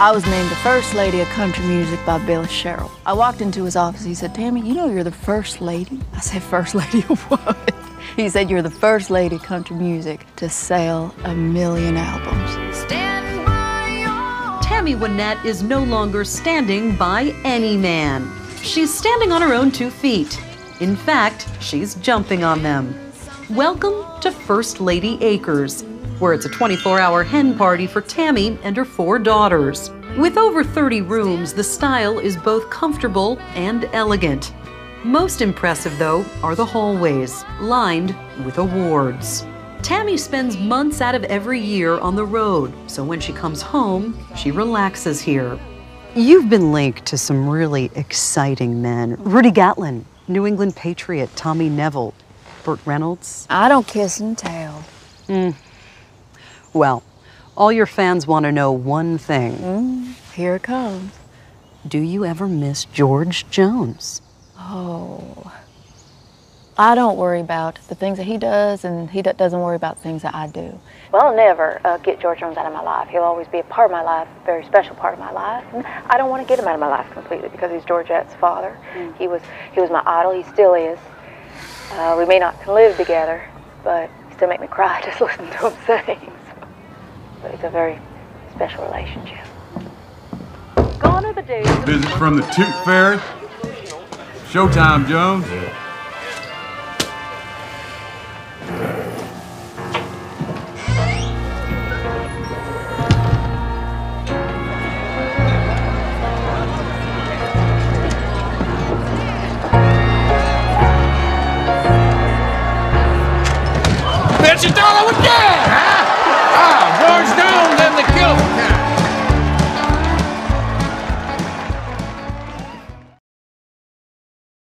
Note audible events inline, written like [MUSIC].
I was named the First Lady of Country Music by Billy Sherrill. I walked into his office. He said, Tammy, you know you're the First Lady? I said, First Lady of what? He said, You're the First Lady of Country Music to sell a million albums. Tammy Wynette is no longer standing by any man. She's standing on her own two feet. In fact, she's jumping on them. Welcome to First Lady Acres, where it's a 24 hour hen party for Tammy and her four daughters. With over 30 rooms, the style is both comfortable and elegant. Most impressive, though, are the hallways, lined with awards. Tammy spends months out of every year on the road, so when she comes home, she relaxes here. You've been linked to some really exciting men Rudy Gatlin, New England Patriot, Tommy Neville, Burt Reynolds. I don't kiss and tell. Mm. Well, all your fans want to know one thing Mm, here it comes. Do you ever miss George Jones? Oh. I don't worry about the things that he does, and he doesn't worry about the things that I do. Well, I'll never uh, get George Jones out of my life. He'll always be a part of my life, a very special part of my life. And I don't want to get him out of my life completely because he's Georgette's father. He was he was my idol. He still is. Uh, we may not live together, but he still make me cry [LAUGHS] just listening to him sing. So, but it's a very special relationship. Gone are the days. Visit from the Toot Fairy. Showtime, Jones. Bitch, you thought I would Touchdown!